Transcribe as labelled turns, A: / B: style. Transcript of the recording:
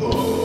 A: Oh.